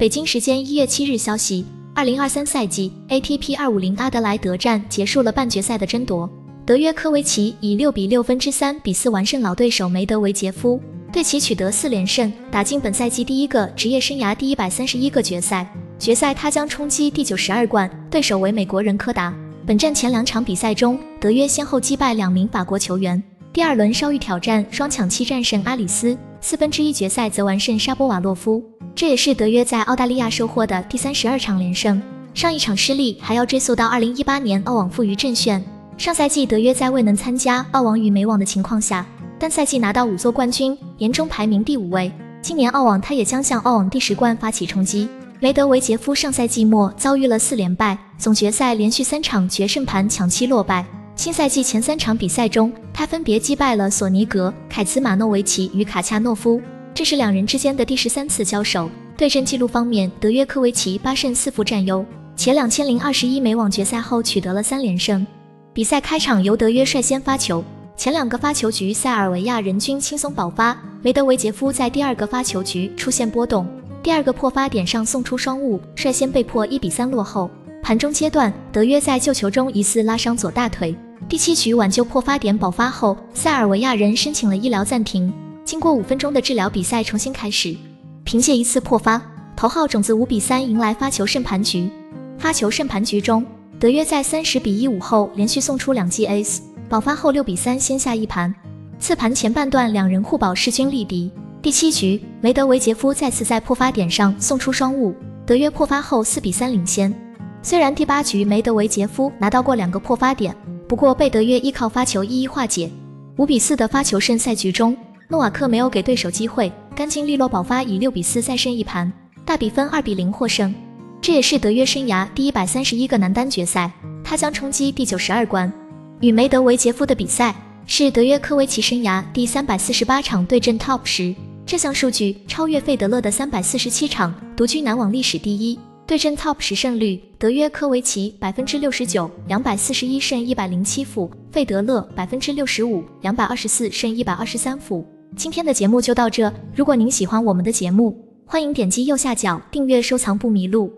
北京时间一月七日消息，二零二三赛季 ATP 二五零阿德莱德站结束了半决赛的争夺，德约科维奇以六比六分之三比四完胜老对手梅德韦杰夫，对其取得四连胜，打进本赛季第一个职业生涯第一百三十一个决赛。决赛他将冲击第九十二冠，对手为美国人柯达。本站前两场比赛中，德约先后击败两名法国球员。第二轮稍遇挑战，双抢七战胜阿里斯，四分之一决赛则完胜沙波瓦洛夫。这也是德约在澳大利亚收获的第三十二场连胜。上一场失利还要追溯到二零一八年澳网负于正炫。上赛季德约在未能参加澳网与美网的情况下，单赛季拿到五座冠军，年终排名第五位。今年澳网他也将向澳网第十冠发起冲击。梅德韦杰夫上赛季末遭遇了四连败，总决赛连续三场决胜盘抢七落败。新赛季前三场比赛中，他分别击败了索尼格、凯兹马诺维奇与卡恰诺夫，这是两人之间的第十三次交手。对阵记录方面，德约科维奇八胜四负占优，且两千零二十一美网决赛后取得了三连胜。比赛开场由德约率先发球，前两个发球局塞尔维亚人均轻松爆发，梅德韦杰夫在第二个发球局出现波动，第二个破发点上送出双误，率先被迫一比三落后。盘中阶段，德约在救球中疑似拉伤左大腿。第七局挽救破发点爆发后，塞尔维亚人申请了医疗暂停。经过五分钟的治疗，比赛重新开始。凭借一次破发，头号种子五比三迎来发球胜盘局。发球胜盘局中，德约在三十比一五后连续送出两记 ace，爆发后六比三先下一盘。次盘前半段两人互保势均力敌。第七局，梅德韦杰夫再次在破发点上送出双误，德约破发后四比三领先。虽然第八局梅德韦杰夫拿到过两个破发点。不过被德约依靠发球一一化解，五比四的发球胜赛局中，诺瓦克没有给对手机会，干净利落爆发，以六比四再胜一盘，大比分二比零获胜。这也是德约生涯第一百三十一个男单决赛，他将冲击第九十二关。与梅德韦杰夫的比赛是德约科维奇生涯第三百四十八场对阵 TOP 十，这项数据超越费德勒的三百四十七场，独居男网历史第一。对阵 TOP 十胜率，德约科维奇百分之六十九，两百四十一胜一百零七负；费德勒百分之六十五，两百二十四胜一百二十三负。今天的节目就到这，如果您喜欢我们的节目，欢迎点击右下角订阅收藏不迷路。